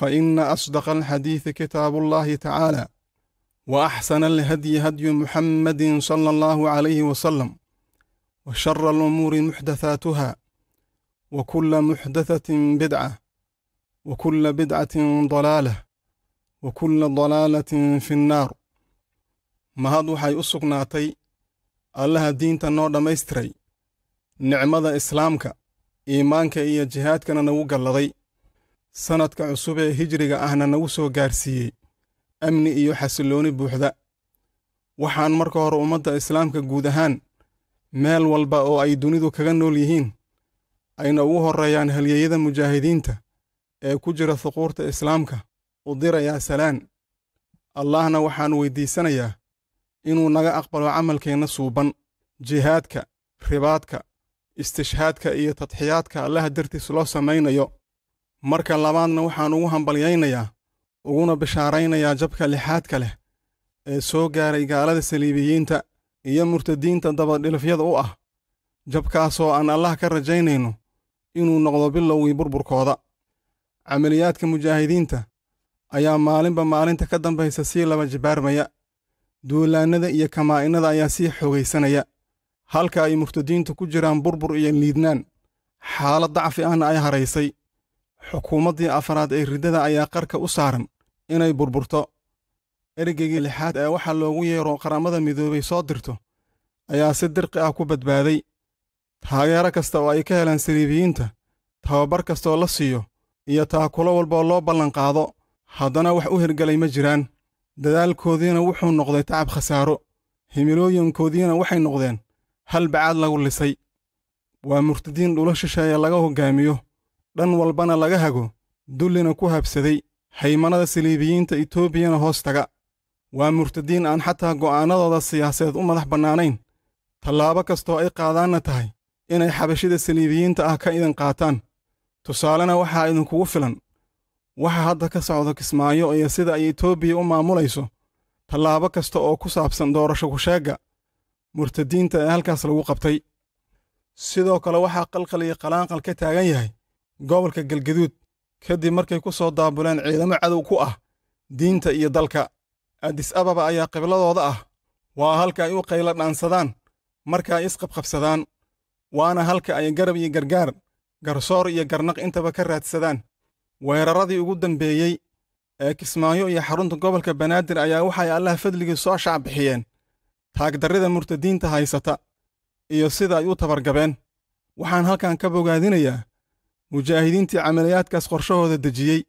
فإن أصدق الحديث كتاب الله تعالى وأحسن الهدي هدي محمد صلى الله عليه وسلم وشر الأمور محدثاتها وكل محدثة بدعة وكل بدعة ضلالة وكل ضلالة في النار mahad waxay u sugnaatay allaha diinta noo dhammaystiray nicmada islaamka iimaanka iyo jihaadkana nagu galladay sannadka cusub ee hijriga ahna nagu soo gaarsiiyey amni iyo xasillooni buuxda. Waxaan marka hore ummadda islaamka guud ahaan meel walba oo ay dunidu kaga nool yihiin ayna ugu horreeyaan halyeeyada mujaahidiinta ee ku jira huquurta islaamka u dirayaa salaan. Allahna waxaan weyddiisanayaa inuu naga aqbalo camalkeenna suuban jihaadka ribaadka istishhaadka iyo tadxiyaadka allaha dartiis loo samaynayo marka labaadna waxaan ugu hambalyaynayaa uguna bishaaraynayaa jabka lixaadka leh ee soo gaaray gaalada saliibiyiinta iyo murtadiinta dabadhilifyada u ah jabkaasoo aan allah ka rajaynayno inuu noqdo bilowgii burburkooda. Camaliyaadka mujaahidiinta ayaa maalinba maalinta ka dambaysa sii laba jibaarmaya duulaannada iyo kamaa'inada ayaa sii xoogaysanaya. Halka ay murtadiintu ku jiraan burbur iyo liidnaan xaalad dacfi ahna ay haraysay xukuumaddii afraad ee riddada ayaa qarka u saaran inay burburto. Eregeygii lixaad ee waxaa loogu yeero qaramada midoobay soo dirto ayaa si dirqi ah ku badbaaday. Taageero kasta oo ay ka helaan saliibiyiinta tababar kastaoo la siiyo iyo taakulo walboo loo ballanqaado haddana wax u hirgelay ma jiraan. Dadaalkoodiina wuxuu noqday tacab khasaaro himilooyinkoodiina waxay noqdeen hal bacaad lagu lisay. Waa murtadiin dhulo shisheeye laga hoggaamiyo dhan walbana laga hago dullina ku habsaday haymannada saliibiyiinta etoobiyana hoos taga waa murtadiin aan xataa go'aannadooda siyaasadeed u madax bannaanayn. Tallaabo kastoo ay qaadaanna tahay inay xabashida saliibiyiinta ah ka idin qaataan. Tusaalena waxaa idinkugu filan. Waxa hadda ka socda kismaayo iyo sida ay etoobiya u maamulayso. Tallaabo kasta oo ku saabsan doorasho kusheegga murtadiinta ee halkaas lagu qabtay. Sidoo kale waxaa qalqal iyo qalaanqal ka taagan yahay gobolka galgaduud kadib markay ku soo daabuleen ciidamo cadow ku ah diinta iyo dalka. Adis ababa ayaa qibladooda ah waa halka ay u qaylo dhaansadaan marka ay isqabqabsadaan waana halka ay garab iyo gargaar garsoor iyo garnaq intaba ka raadsadaan. Weeraradii ugu dambeeyey ee kismaayo iyo xarunta gobolka banaadir ayaa waxay allah fadligii soo shacbixiyeen taagdarrida murtadiinta haysata iyo sida ay u tabargabeen. Waxaan halkan ka bogaadinayaa mujaahidiintii camaliyaadkaas qorshahooda dejiyey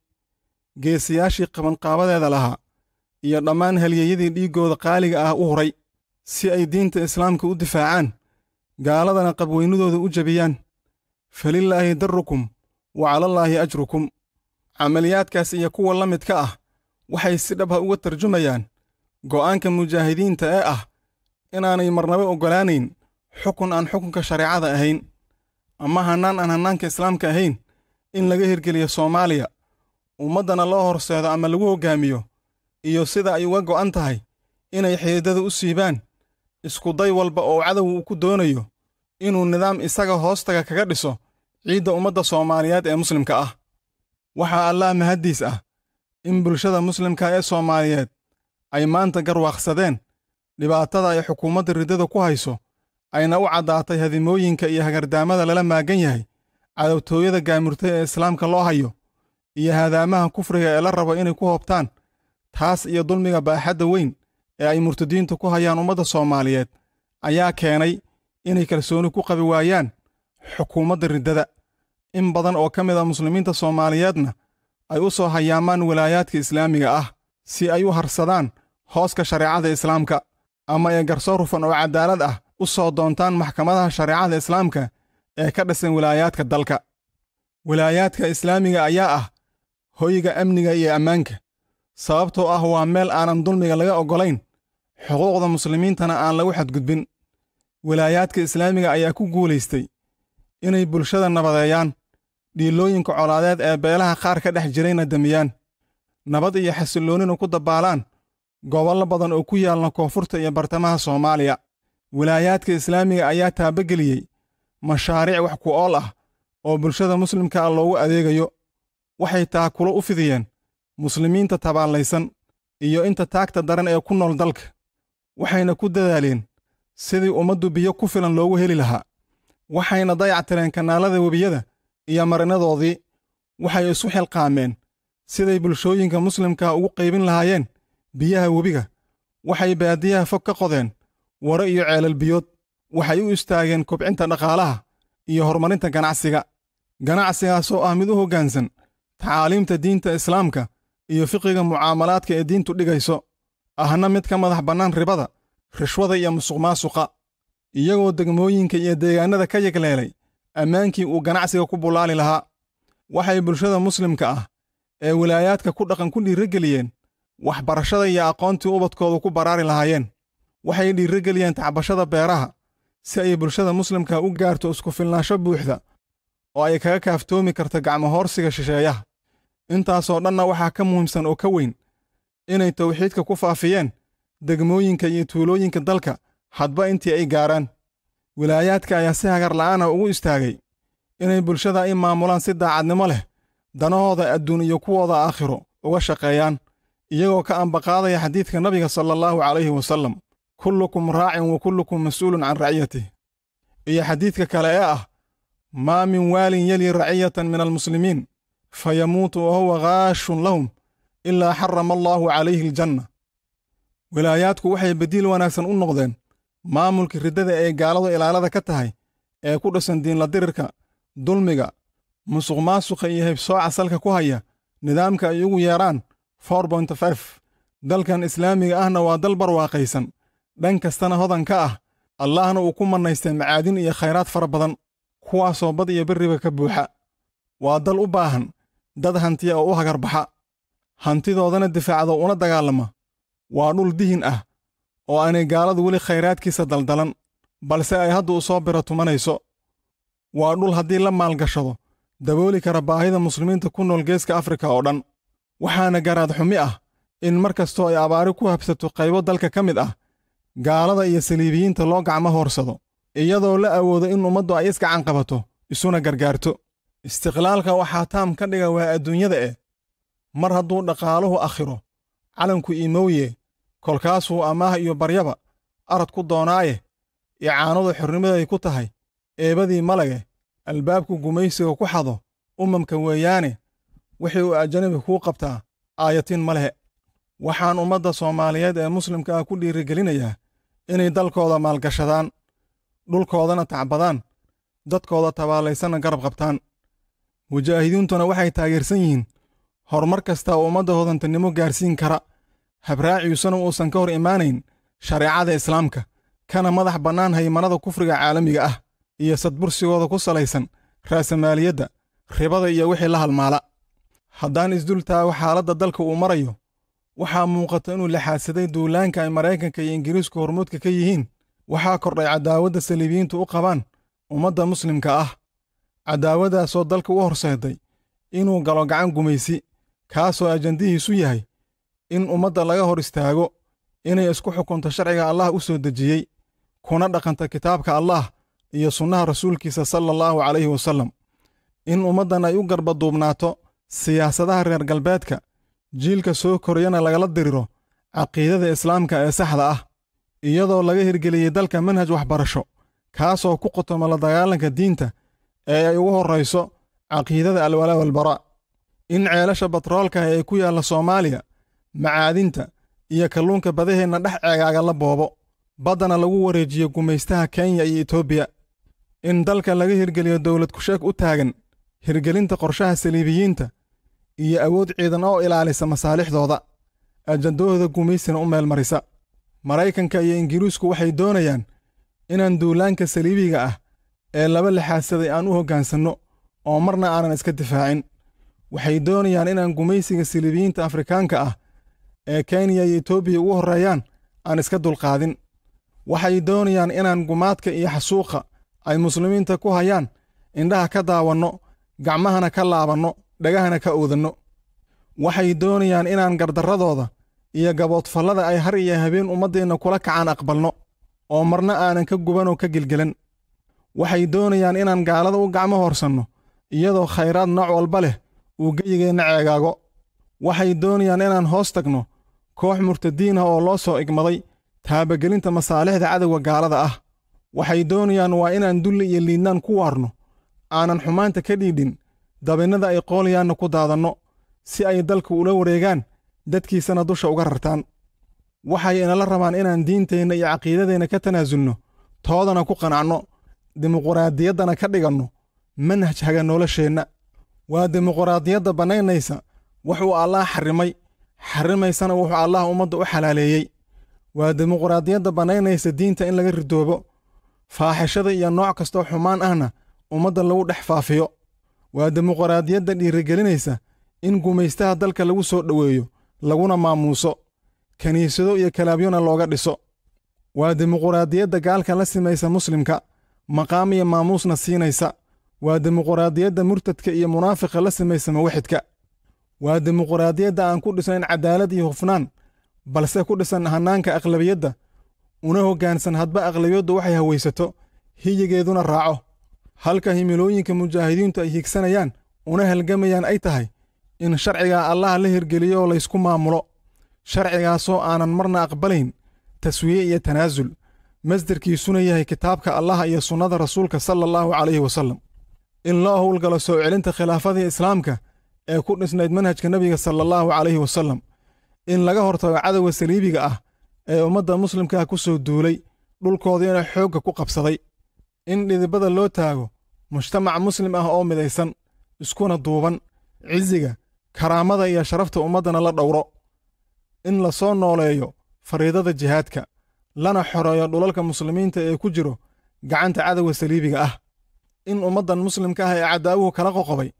geesiyaashii qabanqaabadeeda lahaa iyo dhammaan halyeeyadii dhiiggooda qaaliga ah u huray si ay diinta islaamka u difaacaan gaaladana qabweynadooda u jebiyaan falilaahi darrukum wa calallaahi ajrukum. Camaliyaadkaas iyo kuwa la midka ah waxay si dhabha uga tarjumayaan go'aanka mujaahidiinta ee ah inaanay marnaba oggolaanayn xukun aan xukunka shareecada ahayn ama hannaan aan hannaanka islaamka ahayn in laga hirgeliyo soomaaliya ummaddana loo horseedo ama lagu hoggaamiyo iyo sida ay uga go'an tahay inay xididdada u siibaan iskuday walba oo cadow uu ku doonayo inuu nidaam isaga hoostaga kaga dhiso ciidda ummadda soomaaliyeed ee muslimka ah. Waxaa allaah mahaddiis ah in bulshada muslimka ee soomaaliyeed ay maanta garwaaqsadeen dhibaatada ay xukuumadda riddada ku hayso ayna u caddaatay hadimooyinka iyo hagardaamada lala maagan yahay cadowtooyada gaamurtay ee islaamka loo hayo iyo hadaamaha kufriga ee la rabo inay ku hoobtaan taas iyo dulmiga baaxadda weyn ee ay murtadiintu ku hayaan ummadda soomaaliyeed ayaa keenay inay kalsooni ku qabi waayaan xukuumadda riddada. In badan oo ka mid a muslimiinta soomaaliyeedna ay u soo hayaamaan wilaayaadka islaamiga ah si ay u harsadaan hooska shareecada islaamka ama ay garsoor rufan oo caddaalad ah u soo doontaan maxkamadaha shareecada islaamka ee ka dhisan wilaayaadka dalka. Wilaayaadka islaamiga ayaa ah hoyga amniga iyo ammaanka. Sababtoo ah waa meel aanan dulmiga laga oggolayn xuquuqda muslimiintana aan lagu xadgudbin. Wilaayaadka islaamiga ayaa ku guulaystay inay bulshada nabadeeyaan dhiilooyinka colaadeed ee beelaha qaar ka dhex jirayna damiyaan. Nabad iyo xasilloonina ku dabbaalaan gobollo badan oo ku yaalna koonfurta iyo bartamaha soomaaliya wilaayaadka islaamiga ayaa taabageliyey mashaariic wax ku ool ah oo bulshada muslimka ah loogu adeegayo. Waxay taakulo u fidiyeen muslimiinta tabaallaysan iyo inta taagta daran ee ku nool dalka. Waxayna ku dadaaleen sidii ummaddu biyo ku filan loogu heli lahaa. Waxayna dayactireen kanaalada webiyada iyo marinadoodii. Waxay isu xilqaameen siday bulshooyinka muslimka ugu qaybin lahaayeen biyaha webiga. Waxay baadiyaha fog ka qodeen waro iyo ceelal biyood waxay u istaageen kobcinta dhaqaalaha iyo horumarinta ganacsiga. Ganacsigaasoo ah mid u hoggaansan tacaaliimta diinta islaamka iyo fiqiga mucaamalaadka ee diintu dhigayso ahna mid ka madax bannaan ribada rishwada iyo musuqmaasuqa. Iyagoo degmooyinka iyo deegaannada ka yegleelay ammaankii uu ganacsiga ku bullaali lahaa. Waxay bulshada muslimka ah ee wilaayaadka ku dhaqan ku dhiirrogeliyeen waxbarashada iyo aqoontii ubadkoodu ku baraari lahaayeen waxay dhiirrogeliyeen tacbashada beeraha si ay bulshada muslimka u gaarto isku filnaansho buuxda oo ay kaga kaaftoomi karto gacmohoorsiga shisheeyaha. Intaasoo dhanna waxaa ka muhiimsan oo ka weyn inay tawxiidka ku faafiyeen degmooyinka iyo tuulooyinka dalka hadba intii ay gaaraan. Wilaayaadka ayaa si hagar la'aana ugu istaagay inay bulshada ay maamulaan si daacadnimo leh danahooda adduun iyo kuwooda aakhiro uga shaqeeyaan iyagoo ka ambaqaadaya xadiidka nabiga sala allahu calayhi wasallam kullukum raacin wa kullukum mas'uulun can raciyatih iyo xadiidka kale ee ah maa min waalin yeli raciyatan min almuslimiin fa yamuutu wa ghaashun lahum ilaa xarama allaahu calayhi aljanna. Wilaayaadku waxay badiil wanaagsan u noqdeen maamulka riddada ee gaaladu ilaalada ka tahay ee ku dhisan diinla dirirka dulmiga musuqmaasuqa iyo haybsooca salka ku haya nidaamka ay ugu yeedhaan dalkan islaamiga ahna waa dal barwaaqaysan dhan kastana hodan ka ah. Allahna uu ku mannaystay macaadin iyo khayraad fara badan kuwaasoo bad iyo berriba ka buuxa. Waa dal u baahan dad hantiya oo u hagarbaxa hantidoodana difaacdo una dagaalama. Waa dhul dihin ah oo aanay gaaladu weli khayraadkiisa daldalan balse ay hadda u soo biro tumanayso. Waa dhul haddii la maalgashado dabooli kara baahida muslimiinta ku nool geeska afrika oo dhan. Waxaana garaad xumi ah in mar kastoo ay abaari ku habsato qaybo dalka ka mid ah gaalada iyo saliibiyiinta loo gacmo hoorsado iyadoo la awoodo in ummaddu ay isgacan qabato isuna gargaarto. Istiqlaalka waxaa taam ka dhiga waa adduunyada eh mar hadduu dhaqaaluhu akhiro calanku imowye kolkaasuu amaah iyo baryaba arad ku doonaaye icaanadu xornimaday ku tahay eebadii malage albaabku gumaysiga ku xado ummamka weeyaane wixii uu ajanabi kuu qabtaa aayatiin ma lehe. Waxaan ummadda soomaaliyeed ee muslimka ah ku dhiirigelinayaa inay dalkooda maalgashadaan dhulkoodana tacbadaan dadkooda tabaalaysanna garab qabtaan. Mujaahidiintuna waxay taageersan yihiin horumar kasta oo ummadda hodantinimo gaarsiin kara. Habraaciisuna uusan ka hor imaanayn shareecada islaamka kana madax bannaan haymanada kufriga caalamiga ah iyo sadbursigooda ku salaysan raasamaaliyadda ribada iyo wixii la halmaala. Haddaan isdul taago xaaladda dalka uu marayo waxaa muuqata inuu laxaadsaday duulaanka ay maraykanka iyo ingiriisku hormuudka ka yihiin. Waxaa kordhay cadaawadda saliibiyiintu u qabaan ummadda muslimka ah. Cadaawaddaasoo dalka u horseeday inuu galo gacan gumaysi kaasoo ajandihiisu yahay in ummadda laga hor istaago inay isku xukunto sharciga allah u soo dejiyey kuna dhaqanta kitaabka allah iyo sunnaha rasuulkiisa sala allahu calayhi wasallam. In ummaddan ay u garbaduubnaato siyaasadaha reer galbeedka jiilka soo korayana lagala diriro caqiidada islaamka ee saxda ah iyadoo laga hirgeliyey dalka manhaj waxbarasho kaasoo ku qotoma la dagaalanka diinta ee ay ugu horrayso caqiidada alwalaa walbaraa in ceelasha batroolka ee ku yaalla soomaaliya macaadinta iyo kalluunka badaheenna dhex ceegaaga la boobo. Baddana lagu wareejiyo gumaystaha kenya iyo etoobiya in dalka laga hirgeliyo dowlad kusheeg u taagan hirgelinta qorshaha saliibiyiinta iyo awood ciidan oo ilaalisa masaalixdooda. Ajandahooda gumaysina u meel marisa maraykanka iyo ingiriisku waxay doonayaan inaan duulaanka saliibiga ah ee laba lixaadsaday aan u hoggaansanno oo marna aanan iska difaacin. Waxay doonayaan inaan gumaysiga saliibiyiinta afrikaanka ah ee kenya iyo etoobiya ugu horreeyaan aan iska dulqaadin. Waxay doonayaan inaan gumaadka iyo xasuuqa ay muslimiinta ku hayaan indhaha ka daawanno gacmahana ka laabanno dhagahana ka oodanno waxay doonayaan inaan gardarradooda iyo gaboodfallada ay har iyo habeen ummaddeenna kula kacaan aqbalno oo marna aanan ka gubanoo ka gelgelan. Waxay doonayaan inaan gaalada u gacmo horsanno iyadoo khayraad nooc walba leh uu geyigeenna ceegaago. Waxay doonayaan inaan hoos tagno koox murtadiin ah oo loo soo igmaday taabagelinta masaalixda cadowga gaalada ah. Waxay doonayaan waa inaan dulli iyo liidnaan ku waarno aanan xumaanta ka dhiidhin dabinnada ay qoolayaanna ku daadanno si ay dalka ula wareegaan dadkiisana dusha uga rartaan. Waxay inala rabaan inaan diinteenna iyo caqiidadeenna ka tanaasulno toodana ku qanacno dimuquraadiyaddana ka dhiganno manhaj haga nolosheenna. Waa dimuquraadiyadda bannaynaysa wuxuu allaah xarrimay xarrimaysana wuxuu allaah ummadda u xalaaleeyey. Waa dimuquraadiyadda bannaynaysa diinta in laga ridoobo faaxishada iyo nooc kastoo xumaan ahna ummadda lagu dhex faafiyo waa dimuquraadiyadda dhiirigelinaysa in gumaystaha dalka lagu soo dhoweeyo laguna maamuuso kiniisado iyo kalaabyona looga dhiso. Waa dimuquraadiyadda gaalka la simaysa muslimka maqaam iyo maamuusna siinaysa. Waa dimuquraadiyadda murtadka iyo munaafiqa la simaysa mawixidka waa dimuquraadiyadda aan ku dhisnayn cadaalad iyo hufnaan balse ku dhisan hannaanka aqlabiyadda una hoggaansan hadba aqlabiyaddu waxay hawaysato hiyigeeduna raaco halka himilooyinka mujaahidiintu ay higsanayaan una halgamayaan ay tahay in sharcigaa allaha la hirgeliyo oo laysku maamulo. Sharcigaasoo aanan marna aqbalayn taswiye iyo tanaasul masdarkiisuna yahay kitaabka allaha iyo sunnada rasuulka sala allahu calayhi wasallam. In loo howlgalo soo celinta khilaafadii islaamka ee ku dhisnayd manhajka nebiga sala allahu calayhi wasallam. In laga hortago cadowga saliibiga ah ee ummadda muslimkaah ku soo duulay dhulkoodiina xoogga ku qabsaday. In dhidibada loo taago mujtamac muslim ah oo midaysan iskuna duuban cisiga karaamada iyo sharafta ummaddana la dhowro. In la soo nooleeyo fariidada jihaadka lana xoreeyo dhulalka muslimiinta ee ku jiro gacanta cadowga saliibiga ah. In ummaddan muslimka ah ee cadaawuhu kala qoqobay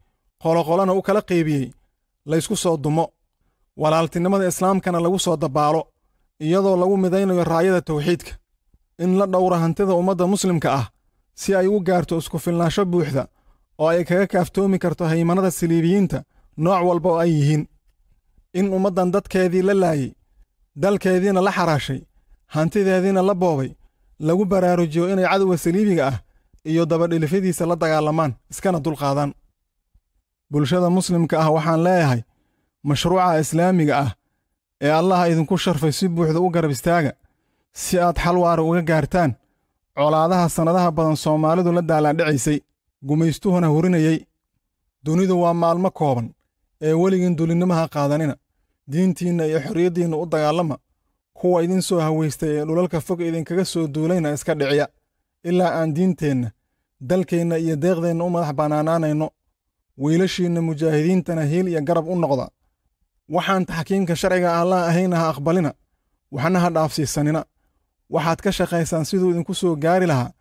qoloqolana u kala qaybiyey laysku soo dumo. Walaaltinimada islaamkana lagu soo dabaalo iyadoo lagu midaynayo raayada tawxiidka. In la dhowro hantida ummadda muslimka ah si ay u gaarto isku filnaansho buuxda oo ay kaga kaaftoomi karto haymannada saliibiyiinta nooc walba oo ay yihiin. In ummaddan dadkeedii la laayey dalkeediina la xaraashay hantideediina la boobay lagu baraarujiyo inay cadowga saliibiga ah iyo dabadhilifyadiisa la dagaalamaan iskana dulqaadaan. Bulshada muslimka ah waxaan leeyahay mashruuca islaamiga ah ee allaha idinku sharfay si buuxda u garab istaaga si aad xal waara uga gaartaan colaadaha sannadaha badan soomaalidu la daalaandhicaysay gumaystuhuna hurinayey dunidu waa maalmo kooban ee weligiin dulinnimaha qaadanina diintiinna iyo xorriyaddiinna u dagaalama. Kuwa idin soo hawaystay ee dhulalka fog idinkaga soo duulayna iska dhiciya ilaa aan diinteenna dalkeenna iyo deeqdeenna u madax bannaanaanayno wiilashiinna mujaahidiintana hiil iyo garab u noqda. Waxaan taxkiimka sharciga allah ahayna ha aqbalina waxna ha dhaafsiisanina waxaad ka shaqaysaan siduu idinku soo gaari lahaa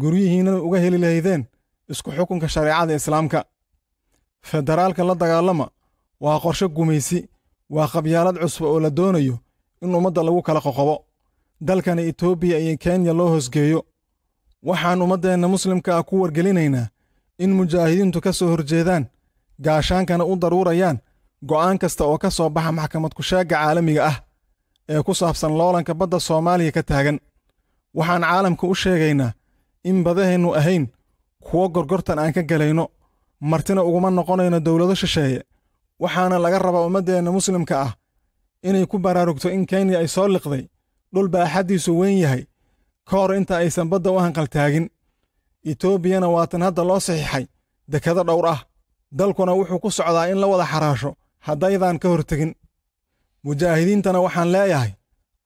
guryihiinnana uga heli lahaydeen isku xukunka shareecada islaamka. Federaalka la dagaalama waa qorshe gumaysi waa qabyaalad cusub oo la doonayo in ummadda lagu kala qoqobo. Dalkana etoobiya iyo kenya loo hosgeeyo waxaan ummaddeenna muslimka ah ku wargelinaynaa in mujaahidiintu ka soo horjeedaan gaashaankana u daruurayaan go'aan kasta oo ka soo baxa maxkamad kushaagga caalamiga ah ee ku saabsan loolanka badda soomaaliya ka taagan. Waxaan caalamka u sheegaynaa in badaheennu ahayn kuwo gorgortan aan ka gelayno martina uguma noqonayno dowlado shisheeye. Waxaana laga rabaa ummaddeenna muslimka ah inay ku baraarugto in kenya ay soo liqday dhul baaxaddiisu weyn yahay ka hor inta aysan badda u hanqaltaagin etoobiyana waatan hadda loo saxiixay. Dekado dhowr ah. Dalkuna wuxuu ku socdaa in la wada xaraasho haddaydaan ka hortegin mujaahidiintana waxaan leeyahay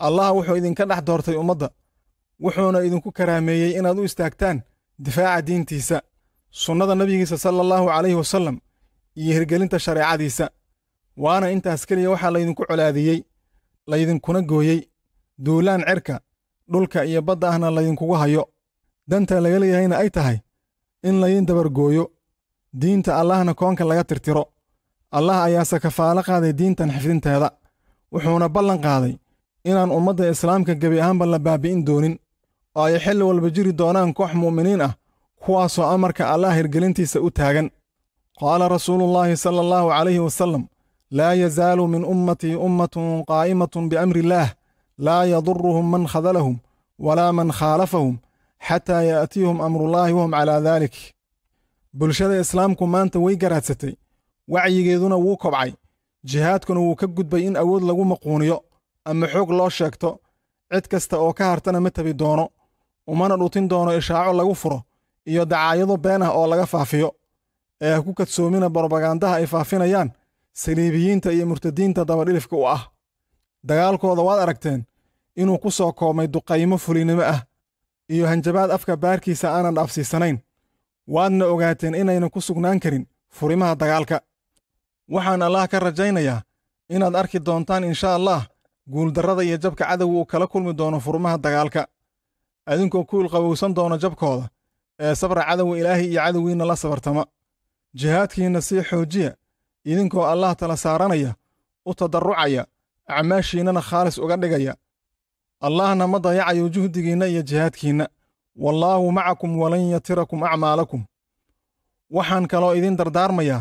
allah wuxuu idinka dhex doortay ummadda wuxuuna idinku karaameeyey inaad u istaagtaan difaaca diintiisa sunnada nebigiisa sala allahu calayhi wasallam iyo hirgelinta shareecadiisa. Waana intaas keliya waxaa laydinku colaadiyey laydinkuna gooyey duulaan cerka dhulka iyo badda ahna laydinkugu hayo. Danta laga leeyahayna ay tahay in laydin dabargooyo diinta allahna koonka laga tirtiro. Allah ayaase kafaalo qaaday diintan xifdinteeda wuxuuna ballan qaaday inaan ummadda islaamka gebi ahaanba la baabi'in doonin oo ay xilli walba jiri doonaan koox mu'miniin ah kuwaasoo amarka allah hirgelintiisa u taagan. Qaala rasuulullaahi sala allahu calayhi wasallam laa yazaalu min ummatii ummatun qaa'imatun biamri illaah laa yaduruhum man khadalahum walaa man khaalafahum xataa ya'tiyahum amrullaahi wahum calaa daalik bulshada islaamku maanta way garaadsatay wacyigeeduna wuu kobcay jihaadkuna wuu ka gudbay in awood lagu maquuniyo ama xoog loo sheegto. Cid kasta oo ka hartana ma tabi doono umana dhutin doono ishaaco lagu furo iyo dacaayado been ah oo laga faafiyo. Ee ku kadsoomina brobagandaha ay faafinayaan saliibiyiinta iyo murtadiinta dabadhilifka u ah. Dagaalkooda waad aragteen inuu ku soo koobmay duqaymo fulinimo ah iyo hanjabaad afka baarkiisa aanan dhaafsiisanayn. Waadna ogaateen inaynan ku sugnaan karin furimaha dagaalka waxaan allah ka rajaynayaa inaad arki doontaan insha allah guuldarrada iyo jabka cadowga uu kala kulmi doono furmaha dagaalka. Adinkoo ku ilqabowsan doono jabkooda ee sabra cadowga ilaahay iyo cadowgiinna la sabartama. Jihaadkiinna sii xoojiya idinkoo allah tala saaranaya u tadarrucaya acmaashiinnana khaalis uga dhigaya. Allahna ma dayacayo juhdigiinna iyo jihaadkiinna. Wallaahu macakum walan yatirakum acmaalakum. Waxaan kaloo idin dardaarmayaa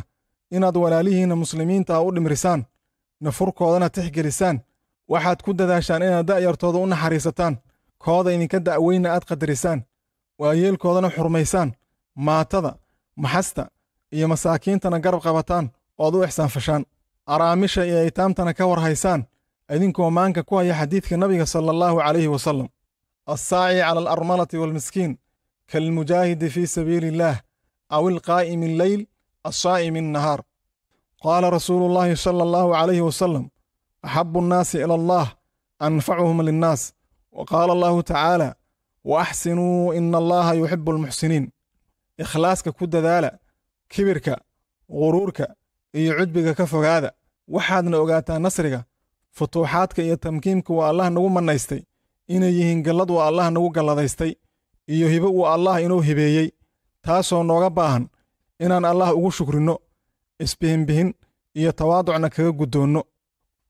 inaad walaalihiinna muslimiinta ah u dhimrisaan nafurkoodana tixgelisaan. Waxaad ku dadaashaan inaad da'yartooda u naxariisataan. Kooda idinka da'weynna aad qadarisaan. Waayeelkoodana xurmaysaan. Maatada maxasta iyo masaakiintana garab qabataan ood u ixsaanfashaan. Araamisha iyo aytaamtana ka war haysaan idinkoo maanka ku haya xadiidka nabiga sala allahu calayhi wasallam assaaci cala alarmalati waalmiskiin kaalmujaahidi fii sabiili illaah aw ilqaa'imi alleyl assaa'imi annahaar qaala rasuulu llaahi sala allahu calayhi wasallam axabu annaasi ila allah anfacuhum linnaas wa qaala allahu tacaala wa axsinuu ina allaha yuxibu almuxsiniin ikhlaaska ku dadaala kibirka guruurka iyo cudbiga ka fogaada waxaadna ogaataa nasriga futuuxaadka iyo tamkiimka uu allah nagu mannaystay inay yihiin gallad uu allah nagu galladaystay iyo hibo uu allah inuu hibeeyey taasoo nooga baahan inaan allah ugu shukrino isbihinbihin iyo tawaaducna kaga guddoonno.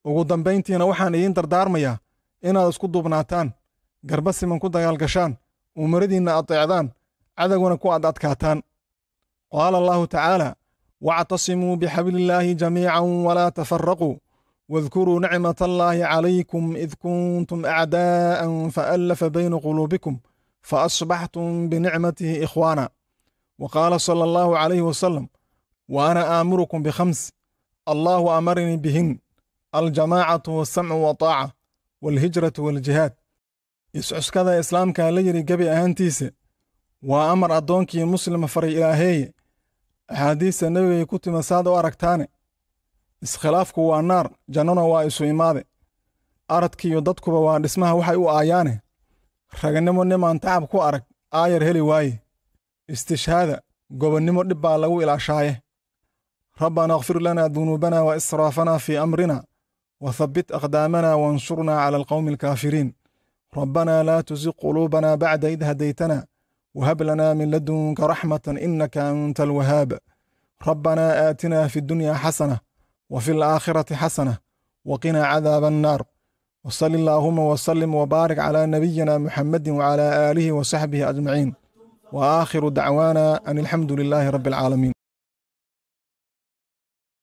Ugu dambayntiina waxaan idiin dardaarmayaa inaad isku duubnaataan garba siman ku dagaalgashaan umaradiinna adeecdaan cadowgana ku ad adkaataan. Qaala allaahu tacaala wactasimuu bixabliillaahi jamiican walaa tafaraquu waadkuruu nicmat allaahi calaykum id kuntum acdaa'an faallafa bayna quluubikum faasbaxtum binicmatihi ikhwaana wa qaala sala allahu calayhi wasalam wa ana aamurukum bikhams allahu amarnii bihin aljamaacatu wasamcu wataaca waalhijratu waaljihaad iscuskada islaamkaa la yidhi gebi ahaantiisa waa amar addoonkii muslima faray ilaaheeye axaadiista nebigay ku tima saad u aragtaane. Iskhilaafku waa naar jannona waa isu imaade. Aradkiiyo dadkuba waa dhismaha waxay u aayaane. Raganimo nimaan tacab ku arag aayar heli waaye istishhaada gobonnimo dhib baa lagu ilaashaaye. Rabbana akfir lana dunuubanaa wa israafanaa fii amrina wa habbit aqdaamana waansurnaa cala alqawmi alkaafiriin rabbanaa laa tusiq quluubanaa bacda id hadaytana wahab lanaa min ladunka raxmatan inaka anta alwahaab rabbanaa aatinaa fi ddunyaa xasana wa fi alaakhirati xasana waqinaa cadaaba annaar wsali allaahuma wsalim wbaarik calaa nabiyina muxamadi wcalaa aalihi wasaxbihi ajmaciin wa aakhiru dacwaana an alxamdu lilaahi rabi alcaalamiin